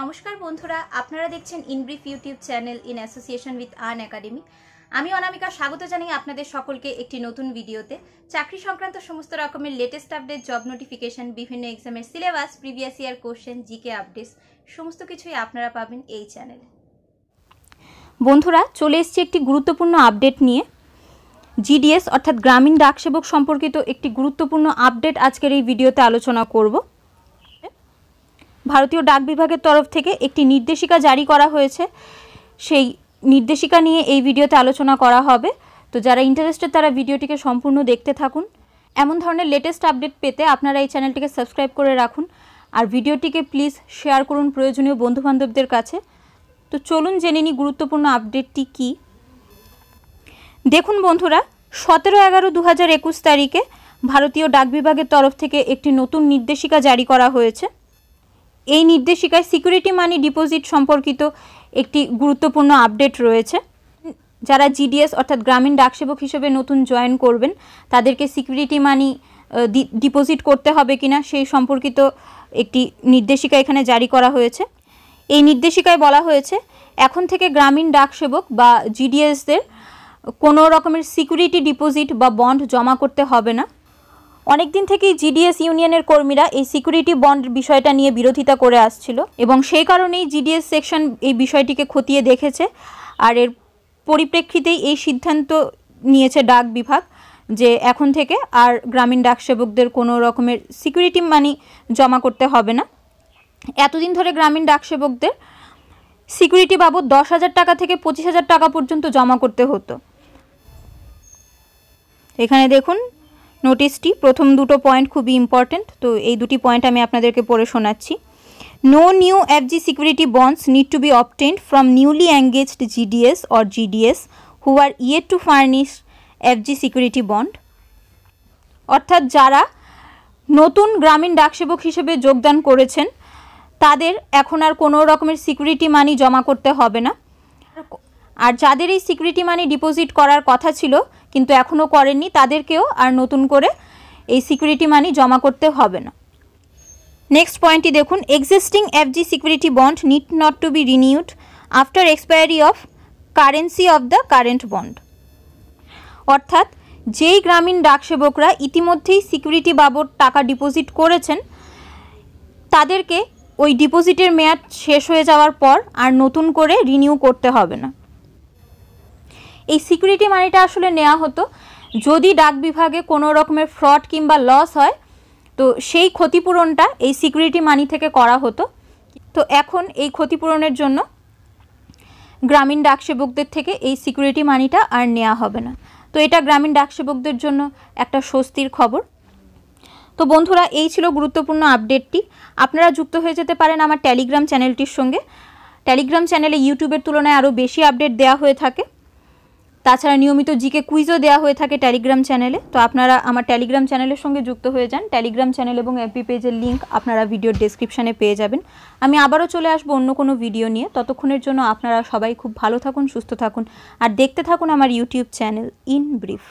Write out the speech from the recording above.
নমস্কার বন্ধুরা, আপনারা দেখছেন in brief YouTube channel in association with earn academy আমি অনামিকা স্বাগত জানাই আপনাদের সকলকে একটি নতুন ভিডিওতে। চাকরি সংক্রান্ত সমস্ত রকমের লেটেস্ট আপডেট জব নোটিফিকেশন বিভিন্ন এক্সামের syllabus previous year question GK updates সমস্ত কিছুই আপনারা পাবেন এই চ্যানেলে বন্ধুরা, চলে এসেছি একটি গুরুত্বপূর্ণ আপডেট নিয়ে। জিডিএস অর্থাৎ গ্রামীণ ডাকসেবক সম্পর্কিত একটি গুরুত্বপূর্ণ আপডেট আজকের এই ভিডিওতে আলোচনা করব। ভারতীয় ডাক বিভাগের তরফ থেকে একটি নির্দেশিকা জারি করা হয়েছে। সেই নির্দেশিকা নিয়ে এই ভিডিওতে আলোচনা করা হবে। তো যারা ইন্টারেস্টেড তারা ভিডিওটিকে সম্পূর্ণ দেখতে থাকুন। এমন ধরনের লেটেস্ট আপডেট পেতে আপনারা এই চ্যানেলটিকে সাবস্ক্রাইব করে রাখুন। আর ভিডিওটিকে প্লিজ শেয়ার করুন প্রয়োজনীয় বন্ধুবান্ধবদের কাছে। তো চলুন জেনে নিই গুরুত্বপূর্ণ আপডেটটি কী। দেখুন বন্ধুরা, সতেরো এগারো দু হাজার একুশ তারিখে ভারতীয় ডাক বিভাগের তরফ থেকে একটি নতুন নির্দেশিকা জারি করা হয়েছে। এই নির্দেশিকায় সিকিউরিটি মানি ডিপোজিট সম্পর্কিত একটি গুরুত্বপূর্ণ আপডেট রয়েছে। যারা জিডিএস অর্থাৎ গ্রামীণ ডাকসেবক হিসেবে নতুন জয়েন করবেন, তাদেরকে সিকিউরিটি মানি ডিপোজিট করতে হবে কিনা সেই সম্পর্কিত একটি নির্দেশিকা এখানে জারি করা হয়েছে। এই নির্দেশিকায় বলা হয়েছে, এখন থেকে গ্রামীণ ডাকসেবক বা জিডিএসদের কোনো রকমের সিকিউরিটি ডিপোজিট বা বন্ড জমা করতে হবে না। অনেক দিন থেকেই জিডিএস ইউনিয়নের কর্মীরা এই সিকিউরিটি বন্ড বিষয়টা নিয়ে বিরোধিতা করে আসছিল এবং সেই কারণেই জিডিএস সেকশন এই বিষয়টিকে খতিয়ে দেখেছে আর এর পরিপ্রেক্ষিতেই এই সিদ্ধান্ত নিয়েছে ডাক বিভাগ যে এখন থেকে আর গ্রামীণ ডাকসেবকদের কোনো রকমের সিকিউরিটি মানি জমা করতে হবে না। এতদিন ধরে গ্রামীণ ডাকসেবকদের সিকিউরিটি বাবদ দশ হাজার টাকা থেকে পঁচিশ হাজার টাকা পর্যন্ত জমা করতে হতো। এখানে দেখুন নোটিশটি। প্রথম দুটো পয়েন্ট খুবই ইম্পর্ট্যান্ট তো এই দুটি পয়েন্ট আমি আপনাদেরকে পড়ে শোনাচ্ছি। No new FG security bonds need to be obtained from newly engaged GDS or GDS who are yet to furnish FG security bond অর্থাৎ যারা নতুন গ্রামীণ ডাকসেবক হিসেবে যোগদান করেছেন, তাদের এখন আর কোনো রকমের সিকিউরিটি মানি জমা করতে হবে না। আর যাদের এই সিকিউরিটি মানি ডিপোজিট করার কথা ছিল কিন্তু এখনও করেননি, তাদেরকেও আর নতুন করে এই সিকিউরিটি মানি জমা করতে হবে না। নেক্সট পয়েন্টটি দেখুন existing FG security bond need not to be renewed after expiry of currency of the current bond অর্থাৎ, যেই গ্রামীণ ডাকসেবকরা ইতিমধ্যেই সিকিউরিটি বাবদ টাকা ডিপোজিট করেছেন, তাদেরকে ওই ডিপোজিটের মেয়াদ শেষ হয়ে যাওয়ার পর আর নতুন করে রিনিউ করতে হবে না। এই সিকিউরিটি মানিটা আসলে নেওয়া হতো। যদি ডাক বিভাগে কোনো রকমের ফ্রড কিংবা লস হয়, তো সেই ক্ষতিপূরণটা এই সিকিউরিটি মানি থেকে করা হতো। তো এখন এই ক্ষতিপূরণের জন্য গ্রামীণ ডাকসেবকদের থেকে এই সিকিউরিটি মানিটা আর নেওয়া হবে না। তো এটা গ্রামীণ ডাকসেবকদের জন্য একটা স্বস্তির খবর। তো বন্ধুরা, এই ছিল গুরুত্বপূর্ণ আপডেটটি। আপনারা যুক্ত হয়ে যেতে পারেন আমার টেলিগ্রাম চ্যানেলটির সঙ্গে। টেলিগ্রাম চ্যানেলে ইউটিউবের তুলনায় আরও বেশি আপডেট দেওয়া হয়ে থাকে। তাছাড়া নিয়মিত জিকে কুইজও দেওয়া হয়ে থাকে টেলিগ্রাম চ্যানেলে তো আপনারা আমার টেলিগ্রাম চ্যানেলের সঙ্গে যুক্ত হয়ে যান। টেলিগ্রাম চ্যানেল এবং এফবি পেজের লিঙ্ক আপনারা ভিডিওর ডেসক্রিপশানে পেয়ে যাবেন। আমি আবারও চলে আসব অন্য কোনো ভিডিও নিয়ে। ততক্ষণের জন্য আপনারা সবাই খুব ভালো থাকুন, সুস্থ থাকুন। আর দেখতে থাকুন আমার ইউটিউব চ্যানেল ইন ব্রিফ